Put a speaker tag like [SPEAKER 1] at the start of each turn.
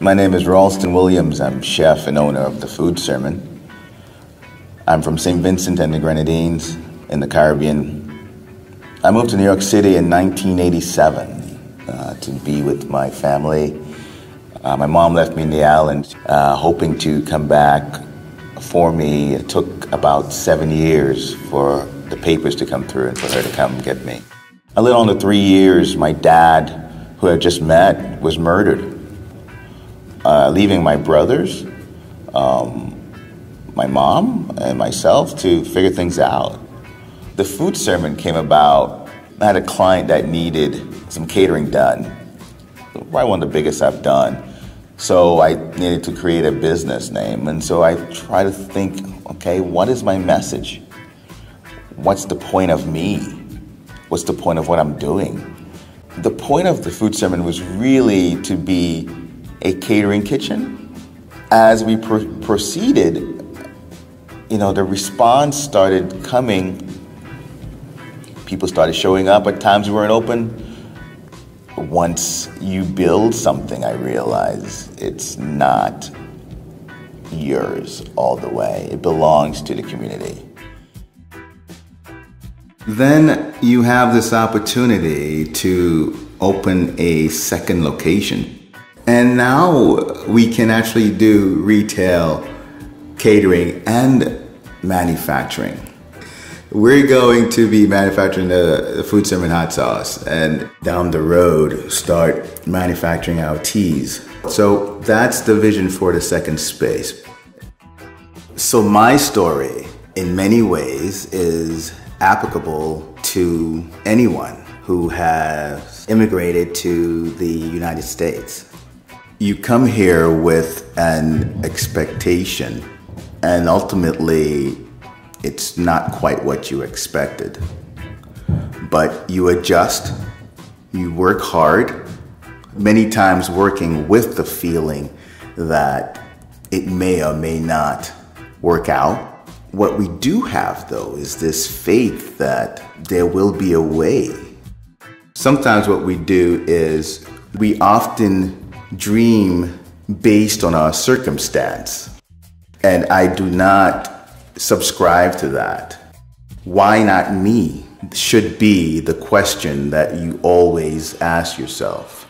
[SPEAKER 1] My name is Rawlston Williams. I'm chef and owner of the Food Sermon. I'm from St. Vincent and the Grenadines in the Caribbean. I moved to New York City in 1987 uh, to be with my family. Uh, my mom left me in the island, uh, hoping to come back for me. It took about seven years for the papers to come through and for her to come get me. A little under three years, my dad, who I just met, was murdered, uh, leaving my brothers, um, my mom, and myself to figure things out. The food sermon came about. I had a client that needed some catering done, probably one of the biggest I've done. So I needed to create a business name. And so I try to think okay, what is my message? What's the point of me? What's the point of what I'm doing? The point of the food sermon was really to be a catering kitchen. As we proceeded, you know, the response started coming. People started showing up at times we weren't open once you build something, I realize it's not yours all the way. It belongs to the community. Then you have this opportunity to open a second location. And now we can actually do retail, catering, and manufacturing. We're going to be manufacturing the, the food sermon hot sauce and down the road start manufacturing our teas. So that's the vision for the second space. So my story in many ways is applicable to anyone who has immigrated to the United States. You come here with an expectation and ultimately it's not quite what you expected. But you adjust, you work hard, many times working with the feeling that it may or may not work out. What we do have, though, is this faith that there will be a way. Sometimes what we do is we often dream based on our circumstance. And I do not subscribe to that. Why not me? Should be the question that you always ask yourself.